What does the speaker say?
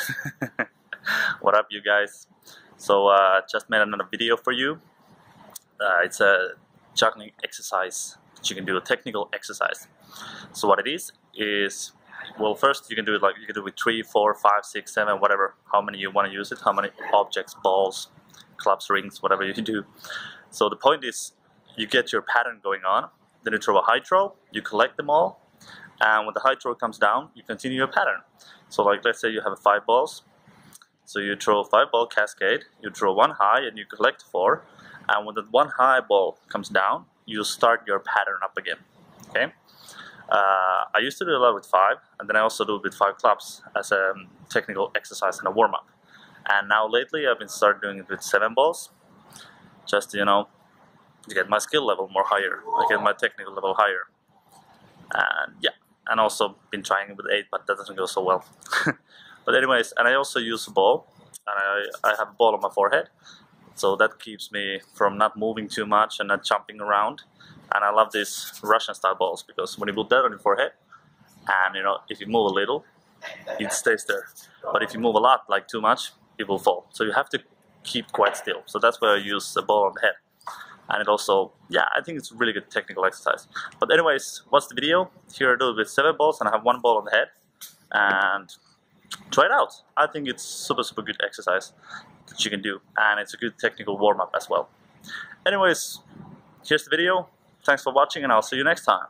what up you guys? So uh, just made another video for you. Uh, it's a juggling exercise that you can do, a technical exercise. So what it is, is, well first you can do it like, you can do it with three, four, five, six, seven, whatever, how many you want to use it, how many objects, balls, clubs, rings, whatever you can do. So the point is, you get your pattern going on, then you throw a high you collect them all, and when the high throw comes down, you continue your pattern. So like let's say you have five balls, so you throw five ball cascade, you throw one high and you collect four, and when the one high ball comes down, you start your pattern up again, okay? Uh, I used to do a lot with five, and then I also do it with five clubs as a um, technical exercise and a warm-up. And now lately I've been started doing it with seven balls, just you know, to get my skill level more higher, to get my technical level higher. And yeah, and also been trying with 8 but that doesn't go so well. But anyways and I also use a ball and I, I have a ball on my forehead. So that keeps me from not moving too much and not jumping around. And I love these Russian style balls because when you put that on your forehead and you know if you move a little it stays there. But if you move a lot like too much it will fall. So you have to keep quite still. So that's why I use a ball on the head and it also, yeah, I think it's really good technical exercise. But anyways, what's the video? Here I do it with seven balls and I have one ball on the head, and try it out. I think it's super, super good exercise that you can do, and it's a good technical warm-up as well. Anyways, here's the video. Thanks for watching, and I'll see you next time.